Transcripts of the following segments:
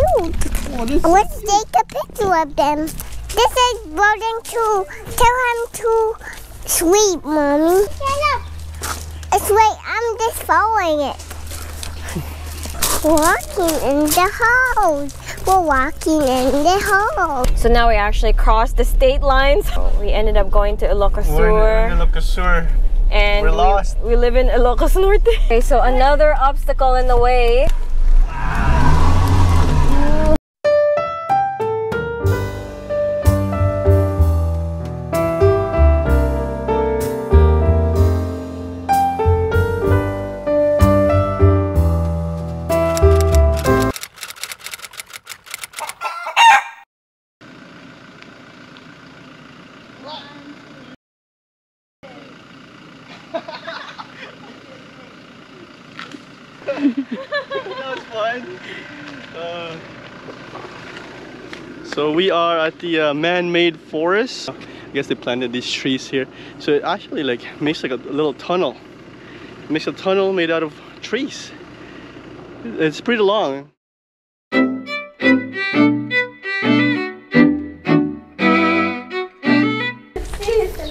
cute. Oh, Let's take a picture of them. This is Roden to tell him to sleep, mommy. It's wait, I'm just following it. Walking in the house. We're walking in the house. So now we actually crossed the state lines. We ended up going to Ilocos We're in Sur Ilocos Sur. and we're we- lost. We, live in Ilocos Norte. Okay, so another obstacle in the way. We are at the uh, man-made forest. I guess they planted these trees here. So it actually like makes like a little tunnel. It makes a tunnel made out of trees. It's pretty long.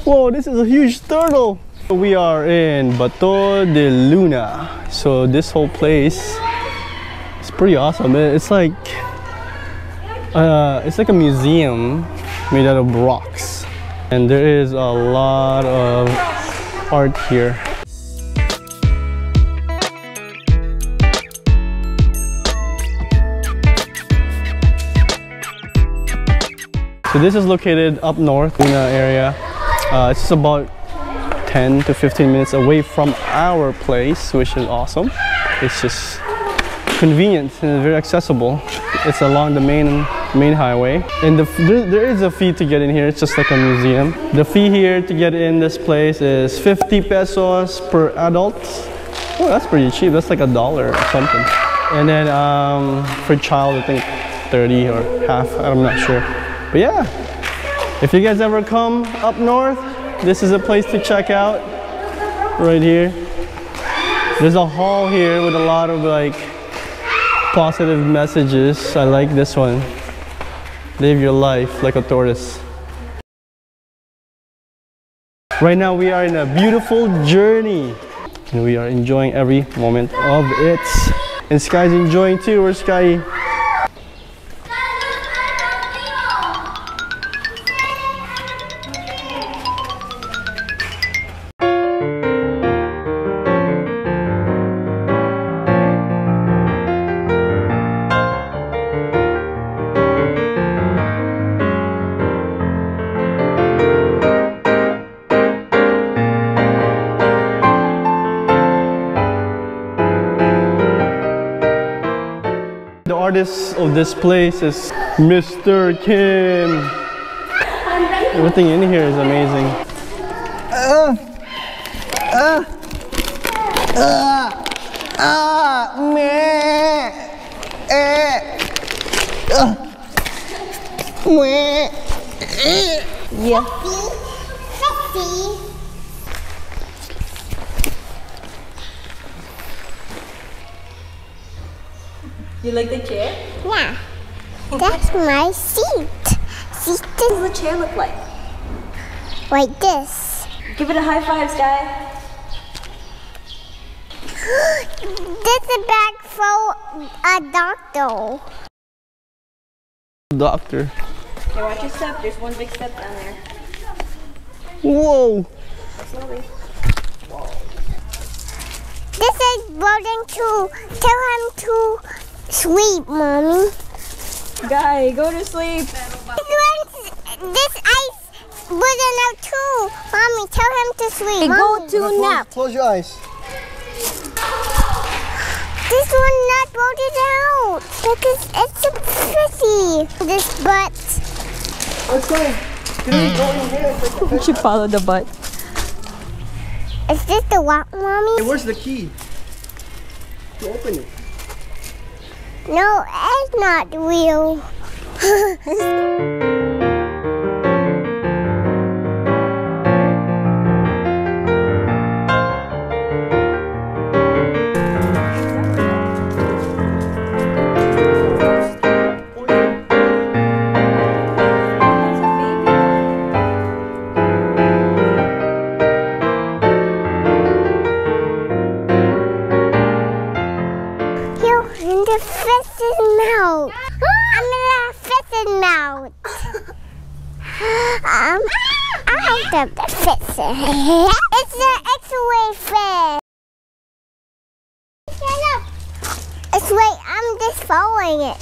Whoa, this is a huge turtle. We are in Bato de Luna. So this whole place is pretty awesome. It's like uh, it's like a museum made out of rocks. And there is a lot of art here. So this is located up north in the area. Uh, it's about 10 to 15 minutes away from our place, which is awesome. It's just convenient and very accessible. It's along the main main highway, and the, there, there is a fee to get in here. It's just like a museum. The fee here to get in this place is 50 pesos per adult. Oh, that's pretty cheap. That's like a dollar or something. And then um, for child, I think 30 or half. I'm not sure. But yeah, if you guys ever come up north, this is a place to check out right here. There's a hall here with a lot of like positive messages. I like this one. Live your life like a tortoise. Right now we are in a beautiful journey and we are enjoying every moment of it. And Sky's enjoying too. Where's Sky? This place is Mr. Kim. Everything in here is amazing. Sexy. You like the chair? Yeah. That's my seat. Seat What does the chair look like? like this. Give it a high five, Sky. This is a bag for a doctor. Doctor. Okay, watch your step. There's one big step down there. Whoa! Slowly. This is Roden to tell him to sleep, mommy. Guy, go to sleep. This one's- This ice Roden out too. Mommy, tell him to sleep. Go Mommy, to nap. Close your eyes. This one not voted out because it's a pretty. This butt. Let's go. You should follow the butt. Is this the what, mommy? where's the key? To open it. No, it's not real. following it.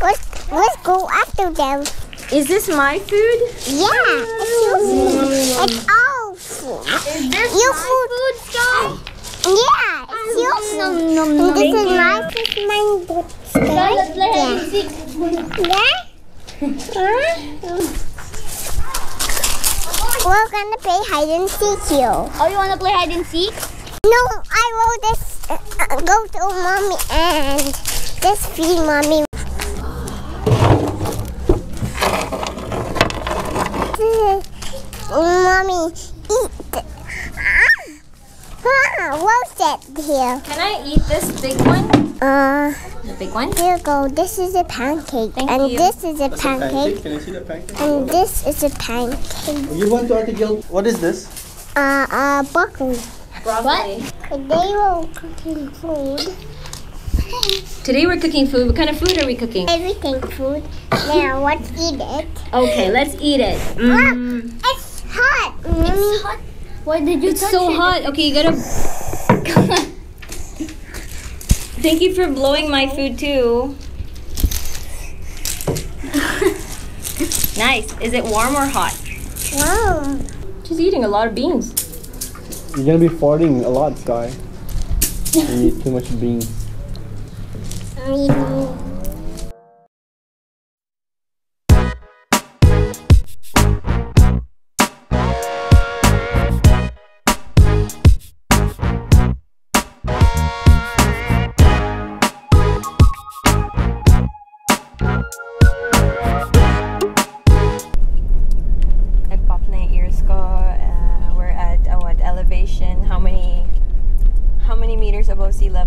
Let's let's go after them. Is this my food? Yeah, it's your food. It's our food. Is this Your my food. food stall? Yeah, it's your mm, food. And this is my boat. Let's play hide Yeah. and seek. Yeah? Huh? We're gonna play hide and seek here. Oh, you wanna play hide and seek? No, I will just uh, go to mommy and just feed mommy. mommy, eat. Ah, ah, what's that here? Can I eat this big one? Uh, The big one? here you go. This is a pancake, Thank and you. this is a pancake, Can I see the pancake? and this is a pancake. You want to article? What is this? Uh, uh, broccoli. Broccoli. we're cooking food. Today we're cooking food. What kind of food are we cooking? Everything food. Now let's eat it. Okay, let's eat it. Mm. It's hot. It's hot. Why did you It's so it? hot. Okay, you gotta. Thank you for blowing my food too. nice. Is it warm or hot? Wow. She's eating a lot of beans. You're gonna be farting a lot, Sky. You eat too much beans. Um, Nag-pop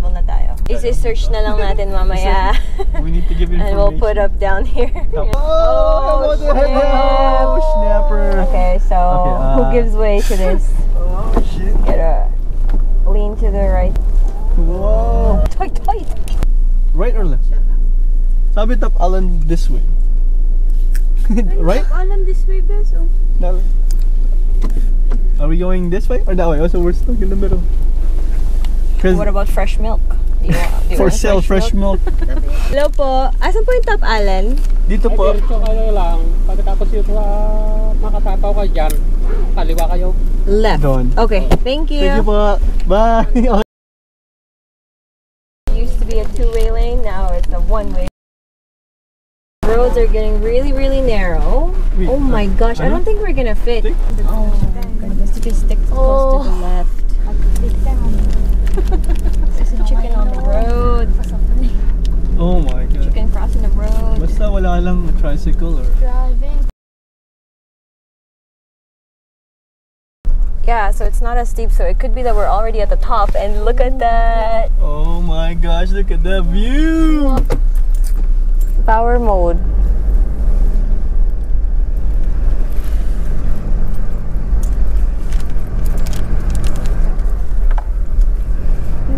above sea level na tayo? Isi-search na lang natin mamaya. We need to give and we'll put up down here. Oh, what the heck? Oh, snapper. Okay, so Okay, uh, who gives way to this? Oh, shit. Gotta lean to the right. Whoa. Tight, tight. Right or left? Sabi tap Alan this way. right? Alam this way, Beso. That. Are we going this way or that way? Also, we're stuck in the middle. Cause What about fresh milk? Do you want, do you for want sale, fresh milk. Hello po. Asan po yung top Allan? Dito Ay, po. diretso kayo lang. Pagkatapos yung uh, makatapaw kayo dyan, kaliwa kayo. Left. Doon. Okay, thank you. Thank you po. Bye. used to be a two-way lane, now it's a one-way. Roads are getting really, really narrow. Wait, oh my gosh, I don't think we're gonna fit. Think? Oh goodness, if you stick close to the left. There's a chicken on the road. Oh my god. Chicken crossing the road. Basta wala lang tricycle or Driving. Yeah, so it's not as steep, so it could be that we're already at the top. And look at that Oh my gosh, look at that view! power mode.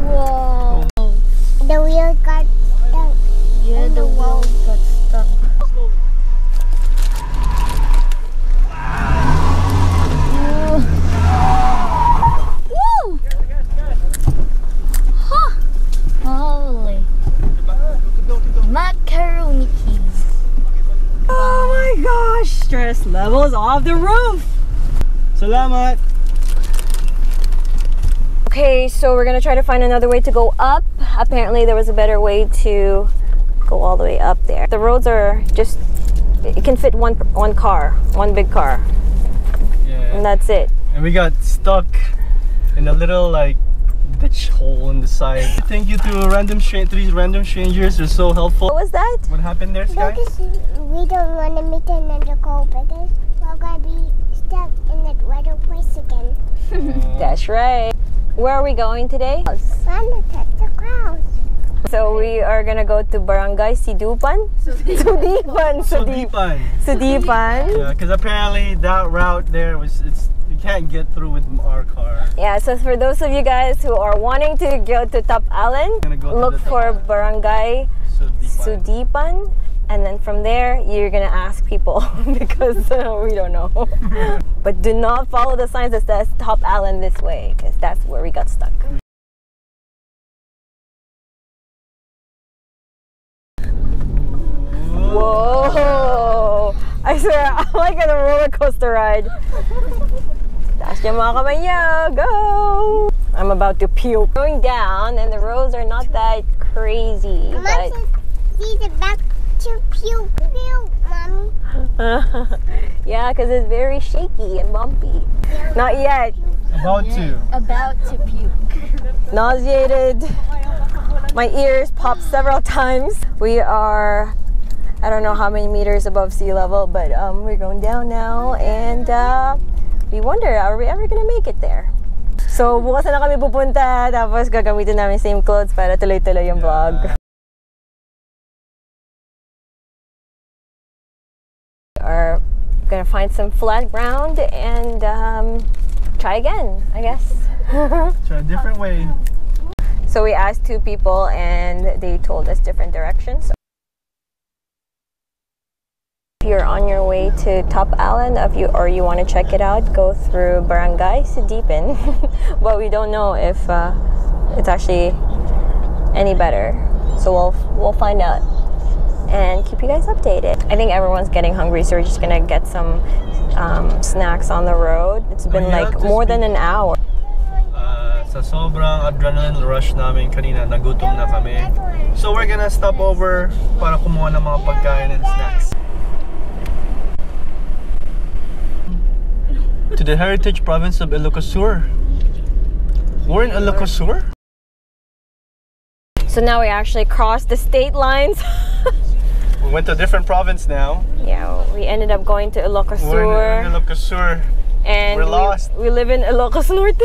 Wow. the wheel got stuck. Yeah, the wall got stuck. Woo! Huh. Holy. Macaroni cheese. Oh my gosh, stress levels off the roof. Salamat! Okay, so we're gonna try to find another way to go up. Apparently, there was a better way to go all the way up there. The roads are just, it can fit one one car, one big car, Yeah. and that's it. And we got stuck in a little like ditch hole in the side. Thank you to random stra- three random strangers. You're so helpful. What was that? What happened there, Sky? Because we don't want to meet another goal because we're going to be stuck in that weather place again. That's right. Where are we going today? We're going to touch the clouds. So we are gonna go to Barangay Sidupan. Sudipan. Sudip- Sudipan. Sudipan. Yeah, because apparently that route there was it's you can't get through with our car. Yeah, so for those of you guys who are wanting to go to Top Allan, go to look the for Barangay So deep. Sudipan. And then from there, you're gonna ask people because uh, we don't know. but do not follow the signs that says Top Allan this way because that's where we got stuck. Whoa! I swear, I'm like on a roller coaster ride. Taas niyo mga kamay niyo. Go! I'm about to puke. Going down, and the roads are not that crazy, but says he's about to puke, puke, mommy. yeah, because it's very shaky and bumpy. Not yet. About to. About to puke. Nauseated. My ears popped several times. We are, I don't know how many meters above sea level, but um, we're going down now, and uh, we wonder, are we ever gonna make it there? So bukas na lang kami pupunta, tapos gagamitin namin same clothes para tuloy-tuloy yung vlog. Gonna find some flat ground and um, try again, I guess. Try a different way. So we asked two people and they told us different directions. If you're on your way to Top Allan if you, or you want to check it out, go through Barangay Sidipin. but we don't know if uh, it's actually any better. So we'll, we'll find out and keep you guys updated. I think everyone's getting hungry, so we're just gonna get some um, snacks on the road. It's been yeah, like more than an hour. Uh, sa sobrang adrenaline rush namin kanina, nagutom na kami. So we're gonna stop over para kumuha ng mga pagkain and snacks. To the heritage province of Ilocos Sur. We're in Ilocos Sur? So now we actually crossed the state lines. We went to a different province now. yeah, we ended up going to We're in, we're in Ilocos Ilocosur. and we're lost. We, live in Ilocos Norte.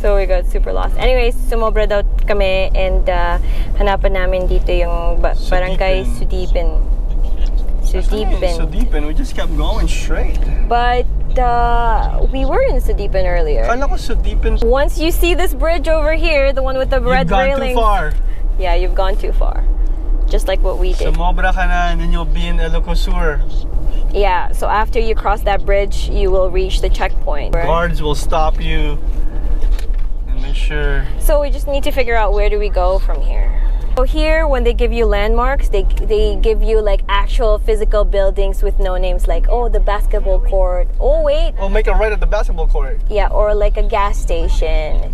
so we got super lost. Anyways, sumobra daw kami and uh, hanapan namin dito yung ba- barangay Sudipin. Sudipin. And we just kept going straight. But uh, we were in Sudipin earlier. Kala ko and Once you see this bridge over here, the one with the red you've gone railing, too far. yeah, you've gone too far. Just like what we did. Sumobra ka na and then you'll be in Ilocos Sur. Yeah, so after you cross that bridge, you will reach the checkpoint. Guards will stop you and make sure. So we just need to figure out where do we go from here. So here, when they give you landmarks, they they give you like actual physical buildings with no names, like oh the basketball court. Oh wait, We'll make a right at the basketball court. yeah, or like a gas station.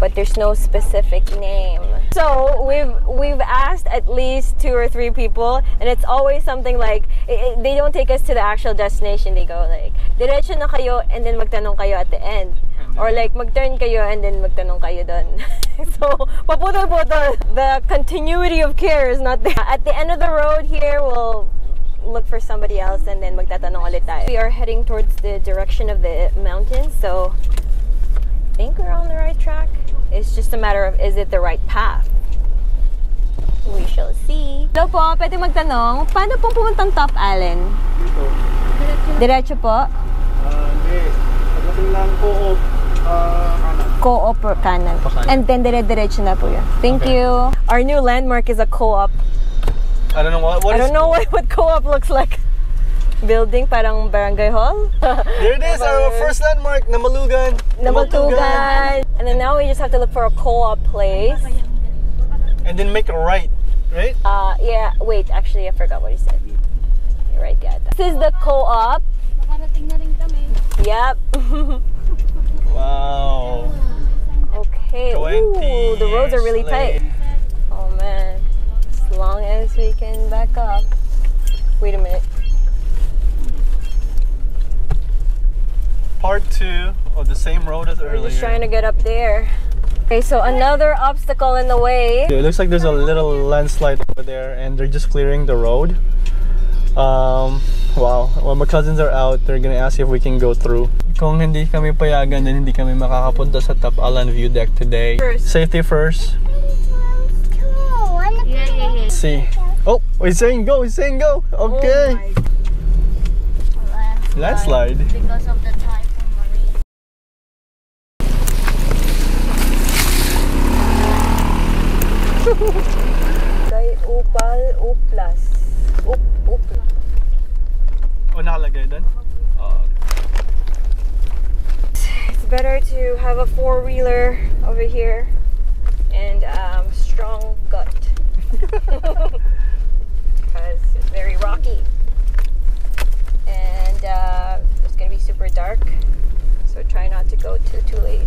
But there's no specific name. So we've we've asked at least two or three people, and it's always something like i i- they don't take us to the actual destination. They go like diretso na kayo, and then magtanong kayo at the end. Or like mag-turn kayo and then magtanong kayo doon. so, paputol-putol. The continuity of care is not there. At the end of the road here, we'll look for somebody else and then magtatanong ulit tayo. We are heading towards the direction of the mountains, so I think we're on the right track. It's just a matter of is it the right path? We shall see. Hello po, pwede magtanong, paano pong pumuntang Top Allan? Diretso po? Hindi. Pagdating lang po kanan. Co-op or kanan. And then dire-diretso na po yun. Thank Okay. you. Our new landmark is a co-op. I don't know what. what I don't know what, what co-op looks like. Building parang barangay hall. There it is, our first landmark, Namalugan. Namaltugan. And then now we just have to look for a co-op place. And then make a right, right? Uh, yeah, wait, actually I forgot what he said. You're right, yeah. This is the co-op. Nakarating na rin kami. Yep. Wow. okay. Ooh, the roads are really tight. Oh man. As long as we can back up. Wait a minute. Part two of the same road as earlier. We're just trying to get up there. Okay, so another obstacle in the way. It looks like there's a little landslide over there, and they're just clearing the road. Um, wow. When my cousins are out, they're gonna ask if we can go through. Kung hindi kami payagan, then hindi kami makakapunta sa Top Allan View Deck today. First. Safety first. Yeah, yeah, yeah. See. Oh, he's saying go. He's saying go. Okay. Oh Landslide. Because of the Kay Opal Oplas. Op Opla. Oh, nakalagay doon? It's better to have a four-wheeler over here and um, strong gut. because it's very rocky. And uh, it's going to be super dark. So try not to go too, too late.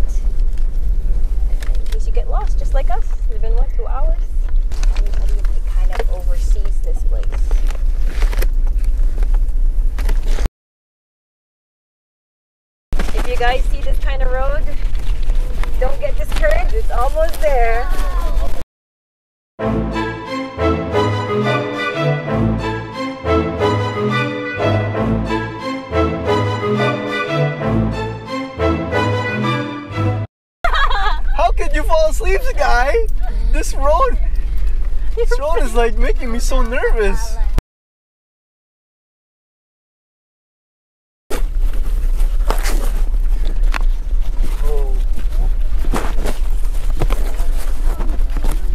Case you get lost, just like us, it's been what two hours. Everybody kind of oversees this place. If you guys see this kind of road, don't get discouraged. It's almost there. Road, this road is like making me so nervous. Oh,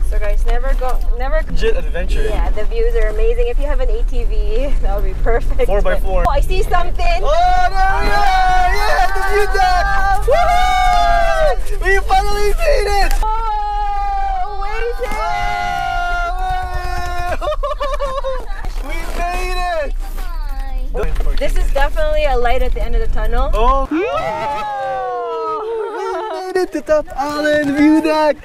So guys, never go, never. legit adventure. Yeah, the views are amazing. If you have an ATV, that would be perfect. Four by four. Oh, I see something. Oh, there we are! Yeah, the view deck! Woohoo! We finally made it! Oh. Oh, wait we made it! This is definitely a light at the end of the tunnel. Oh! We made it to Top Allan View Deck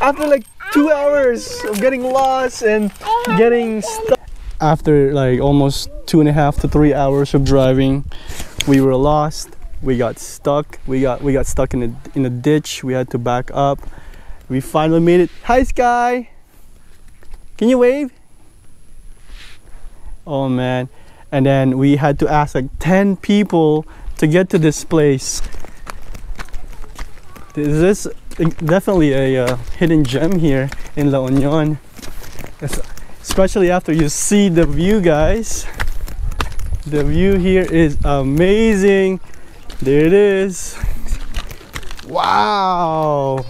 after like two hours of getting lost and getting stuck. After like almost two and a half to three hours of driving, we were lost. We got stuck. We got we got stuck in a in a ditch. We had to back up. We finally made it. Hi, Sky. Can you wave? Oh man. And then we had to ask like 10 people to get to this place. This is definitely a uh, hidden gem here in La Union. Es- Especially after you see the view, guys. The view here is amazing. There it is. Wow.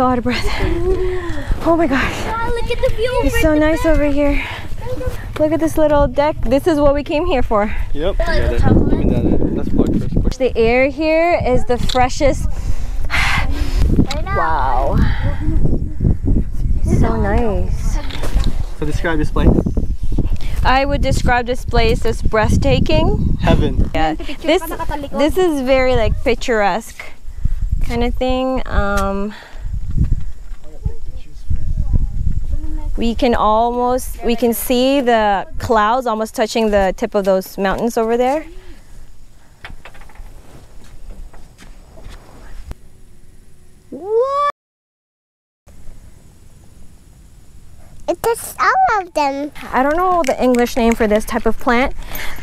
So out of breath. Oh my gosh. look at the view. It's so nice over here. Look at this little deck. This is what we came here for. Yep. Let's plug first. The air here is the freshest. wow. So nice. So describe this place. I would describe this place as breathtaking. Heaven. Yeah. This this is very like picturesque kind of thing. Um, we can almost we can see the clouds almost touching the tip of those mountains over there. What? It's all of them. I don't know the English name for this type of plant,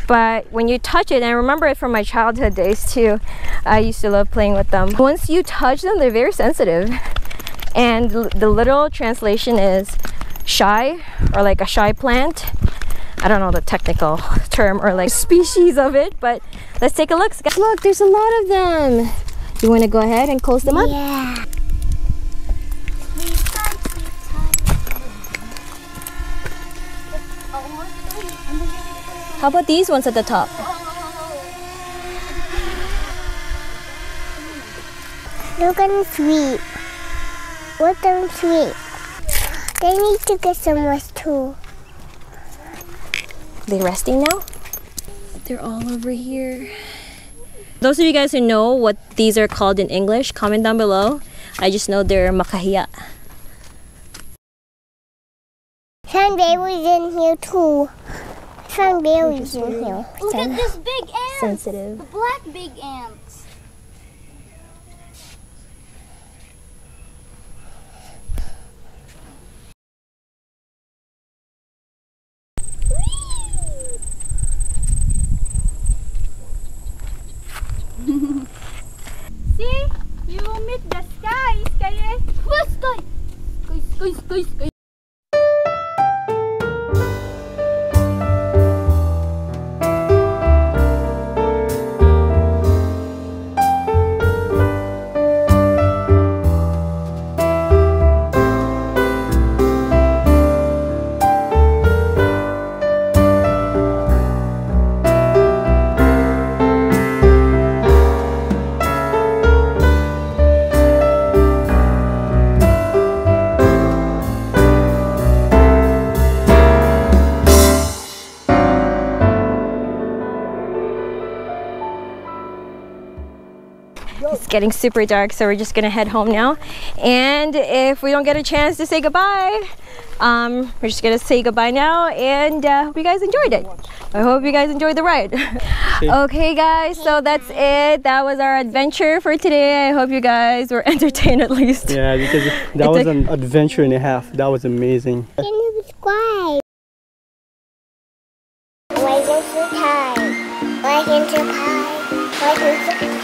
but when you touch it, and I remember it from my childhood days too, I used to love playing with them. Once you touch them, they're very sensitive. And the literal translation is shy or like a shy plant. I don't know the technical term or like species of it, but let's take a look. Look, there's a lot of them. You want to go ahead and close them up? Yeah. How about these ones at the top? Look at them sweet. Look at them sweet. They need to get some rest too. they resting now? They're all over here. Those of you guys who know what these are called in English, comment down below. I just know they're makahiya. Some berries in here too. Some berries in here. Look at this big ant. Sensitive. The black big ants. Meet the sky. Sky? What sky? Sky, sky, sky, sky. It's getting super dark, so we're just gonna head home now. And if we don't get a chance to say goodbye, um, we're just gonna say goodbye now. And uh, hope you guys enjoyed it. I hope you guys enjoyed the ride. okay, guys, so that's it. That was our adventure for today. I hope you guys were entertained at least. Yeah, because that was an adventure and a half. That was amazing. Can you subscribe? Like and subscribe. Like and subscribe. Like and subscribe.